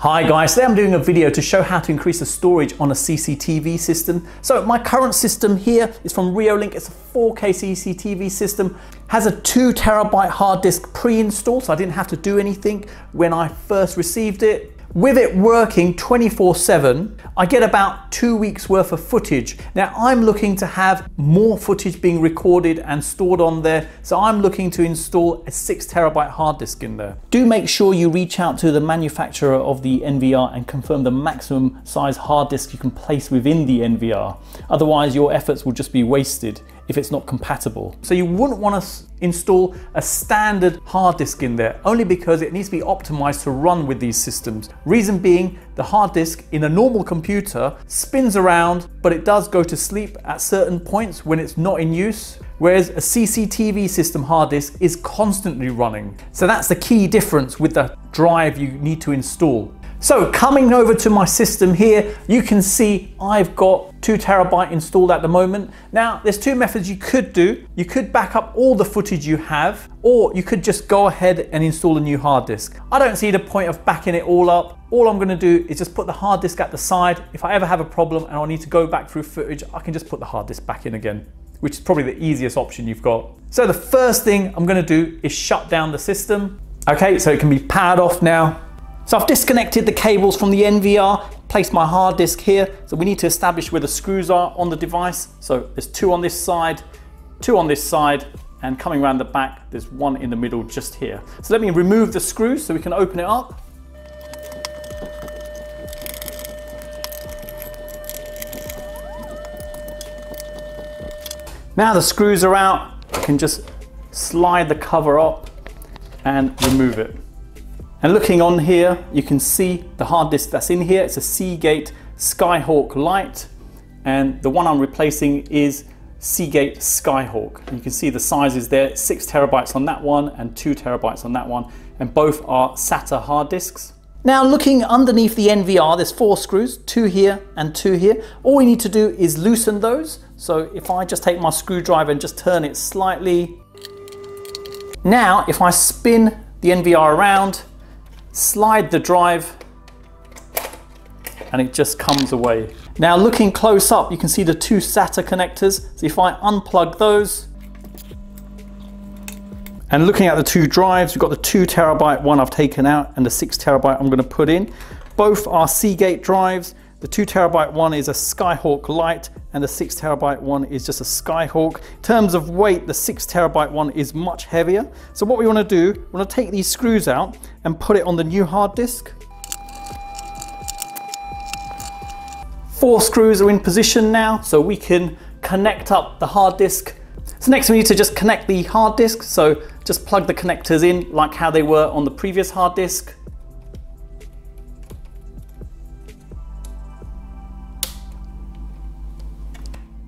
Hi guys, today I'm doing a video to show how to increase the storage on a CCTV system. So my current system here is from Reolink, It's a 4K CCTV system, has a two terabyte hard disk pre-installed, so I didn't have to do anything when I first received it. With it working 24 7, I get about two weeks worth of footage. Now I'm looking to have more footage being recorded and stored on there. So I'm looking to install a six terabyte hard disk in there. Do make sure you reach out to the manufacturer of the NVR and confirm the maximum size hard disk you can place within the NVR. Otherwise your efforts will just be wasted if it's not compatible. So you wouldn't want to install a standard hard disk in there only because it needs to be optimized to run with these systems. Reason being the hard disk in a normal computer spins around but it does go to sleep at certain points when it's not in use whereas a CCTV system hard disk is constantly running. So that's the key difference with the drive you need to install. So coming over to my system here, you can see I've got two terabyte installed at the moment. Now there's two methods you could do. You could back up all the footage you have, or you could just go ahead and install a new hard disk. I don't see the point of backing it all up. All I'm gonna do is just put the hard disk at the side. If I ever have a problem and I need to go back through footage, I can just put the hard disk back in again which is probably the easiest option you've got. So the first thing I'm gonna do is shut down the system. Okay, so it can be powered off now. So I've disconnected the cables from the NVR, placed my hard disk here. So we need to establish where the screws are on the device. So there's two on this side, two on this side, and coming around the back, there's one in the middle just here. So let me remove the screws so we can open it up. Now the screws are out, I can just slide the cover up and remove it. And looking on here, you can see the hard disk that's in here. It's a Seagate Skyhawk Lite. And the one I'm replacing is Seagate Skyhawk. You can see the sizes there, six terabytes on that one and two terabytes on that one. And both are SATA hard disks. Now looking underneath the NVR, there's four screws, two here and two here. All we need to do is loosen those. So if I just take my screwdriver and just turn it slightly. Now, if I spin the NVR around, slide the drive and it just comes away. Now looking close up, you can see the two SATA connectors. So if I unplug those, and looking at the two drives, we've got the two terabyte one I've taken out and the six terabyte I'm gonna put in. Both are Seagate drives. The two terabyte one is a Skyhawk Lite and the six terabyte one is just a Skyhawk. In terms of weight, the six terabyte one is much heavier. So what we wanna do, we wanna take these screws out and put it on the new hard disk. Four screws are in position now, so we can connect up the hard disk. So next we need to just connect the hard disk. So just plug the connectors in like how they were on the previous hard disk.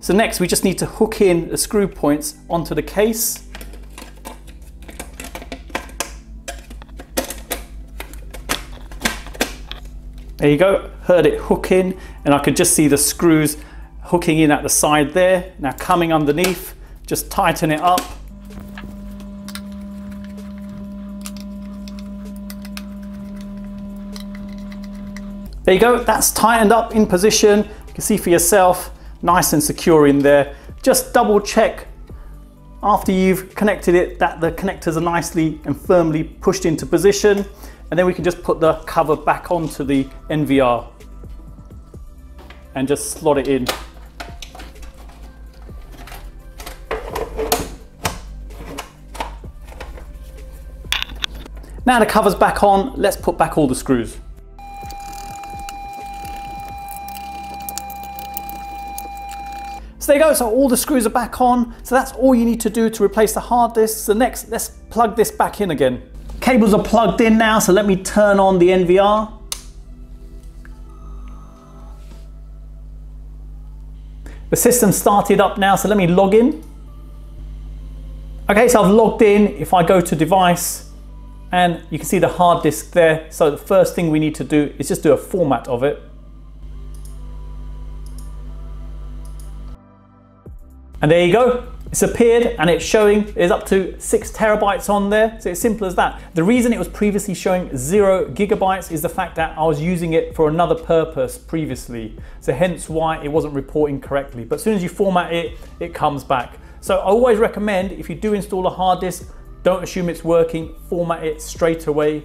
So next we just need to hook in the screw points onto the case. There you go, heard it hook in and I could just see the screws hooking in at the side there. Now coming underneath, just tighten it up. There you go, that's tightened up in position. You can see for yourself, nice and secure in there. Just double check after you've connected it that the connectors are nicely and firmly pushed into position and then we can just put the cover back onto the NVR and just slot it in. Now the cover's back on, let's put back all the screws. So there you go, so all the screws are back on. So that's all you need to do to replace the hard disk. So next, let's plug this back in again. Cables are plugged in now, so let me turn on the NVR. The system started up now, so let me log in. Okay, so I've logged in. If I go to device, and you can see the hard disk there. So the first thing we need to do is just do a format of it. And there you go. It's appeared and it's showing there's up to six terabytes on there. So it's simple as that. The reason it was previously showing zero gigabytes is the fact that I was using it for another purpose previously. So hence why it wasn't reporting correctly. But as soon as you format it, it comes back. So I always recommend if you do install a hard disk, don't assume it's working, format it straight away.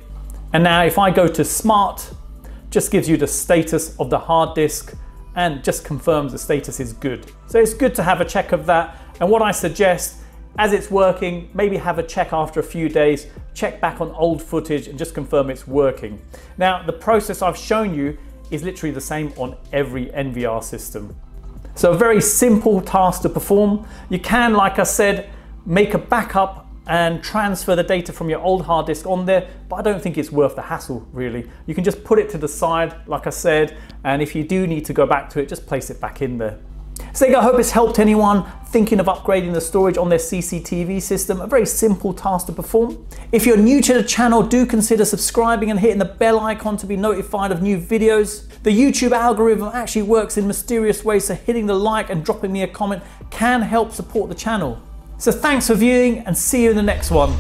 And now if I go to smart, just gives you the status of the hard disk and just confirms the status is good. So it's good to have a check of that. And what I suggest, as it's working, maybe have a check after a few days, check back on old footage and just confirm it's working. Now, the process I've shown you is literally the same on every NVR system. So a very simple task to perform. You can, like I said, make a backup and transfer the data from your old hard disk on there, but I don't think it's worth the hassle really. You can just put it to the side, like I said, and if you do need to go back to it, just place it back in there. So I hope it's helped anyone thinking of upgrading the storage on their CCTV system. A very simple task to perform. If you're new to the channel, do consider subscribing and hitting the bell icon to be notified of new videos. The YouTube algorithm actually works in mysterious ways, so hitting the like and dropping me a comment can help support the channel. So thanks for viewing and see you in the next one.